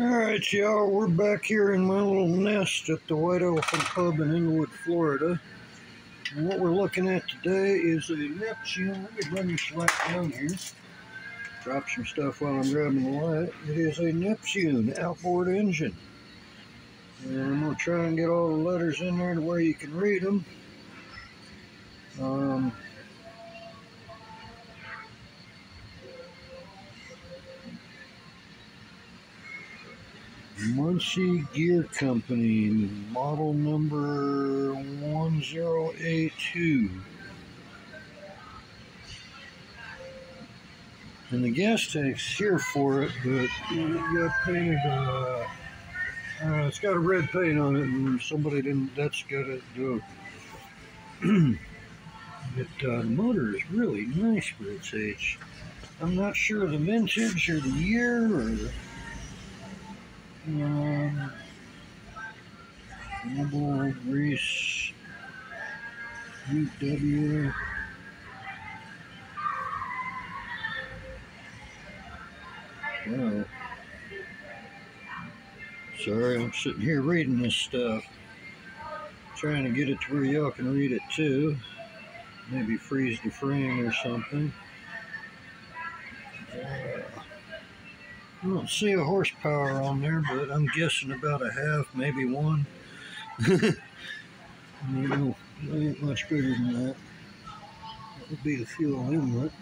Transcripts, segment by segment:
All right, y'all, we're back here in my little nest at the White Elephant Pub in Englewood, Florida. And what we're looking at today is a Neptune. Let me run this light down here. Drop some stuff while I'm grabbing the light. It is a Neptune outboard engine. And I'm going to try and get all the letters in there to where you can read them. Um, Muncie Gear Company, model number 1082. And the gas tank's here for it, but it got painted, uh, uh, it's got a red paint on it, and somebody didn't, that's got it. do But uh, the motor is really nice for its age. I'm not sure the vintage or the year or the um, Mobil Grease UW. Wow. Sorry, I'm sitting here reading this stuff. Trying to get it to where y'all can read it too. Maybe freeze the frame or something. Uh, I don't see a horsepower on there, but I'm guessing about a half, maybe one. it ain't much bigger than that. That would be the fuel inlet,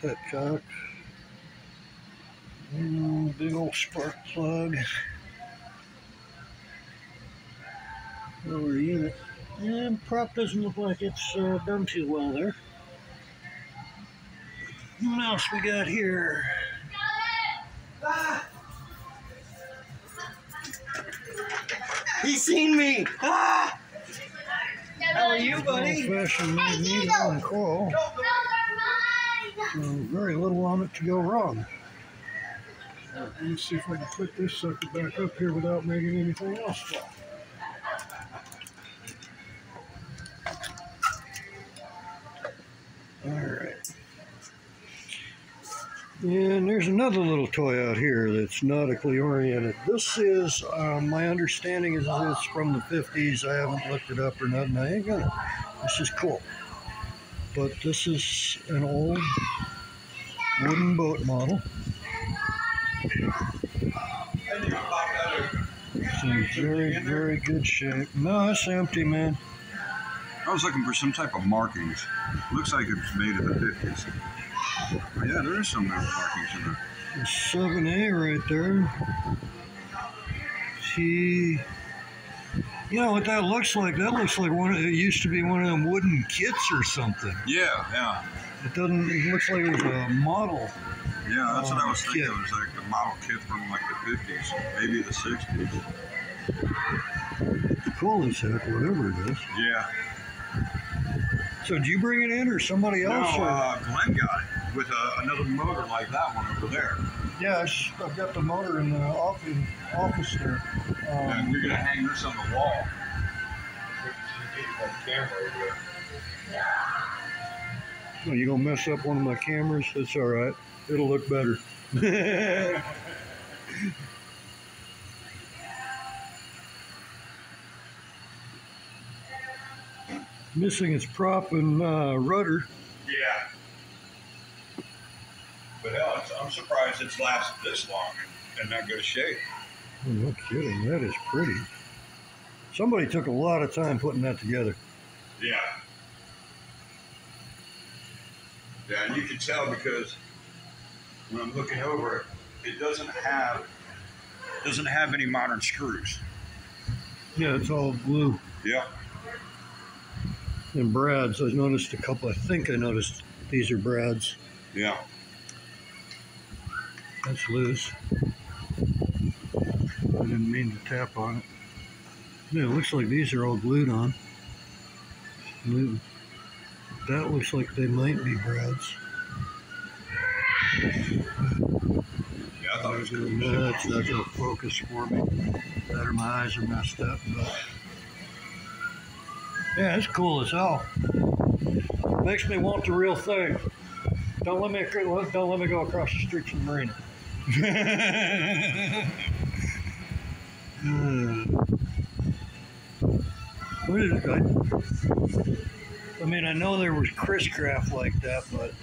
petcock. Mm, big old spark plug. Lower unit. And prop doesn't look like it's uh, done too well there. What else we got here? He seen me. Ah! How are you, buddy? Old-fashioned magneto and coil. So very little on it to go wrong. Let me see if I can put this sucker back up here without making anything else fall. All right. And there's another little toy out here that's nautically oriented. This is, uh, my understanding is it's from the 50s. I haven't looked it up or nothing. I ain't gonna. This is cool. But this is an old wooden boat model. It's in very, very good shape. No, it's empty, man. I was looking for some type of markings. Looks like it's made in the 50s. Yeah, there is some markings in there. There's 7A right there. T. You know what that looks like? That looks like one. Of, it used to be one of them wooden kits or something. Yeah, yeah. It doesn't. It looks like it was a model. Yeah, that's what I was Oh, thinking. kit. It was like a model kit from like the 50s, maybe the 60s. Cool as heck, whatever it is. Yeah. So, did you bring it in, or somebody No, else? or- uh, Glenn got it with uh, another motor like that one over there. yeah, sh- I've got the motor in the office, office there. And Um, we're going to hang this on the wall. oh, you gonna mess up one of my cameras? That's all right. It'll look better. Missing its prop and uh, rudder. Yeah. But hell, it's, I'm surprised it's lasted this long and that good a shape. Oh, no kidding, that is pretty. Somebody took a lot of time putting that together. Yeah. Yeah, and you can tell because when I'm looking over it, it doesn't have doesn't have any modern screws. Yeah, it's all glue Yeah. and brads. I noticed a couple. I think I noticed these are brads. Yeah. That's loose. I didn't mean to tap on it. Yeah, it looks like these are all glued on. That looks like they might be brads. Yeah, I thought it was good. That's not gonna focus for me. Better my eyes are messed up, but yeah, it's cool as hell. Makes me want the real thing. Don't let me don't let me go across the street from the marina. What is I mean, I know there was Chris Craft like that, but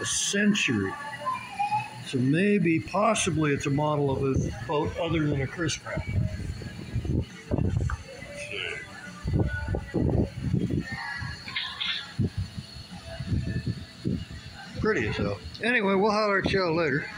a century. So maybe, possibly, it's a model of a boat other than a Chris Craft. Pretty. Anyway, we'll holler at y'all later.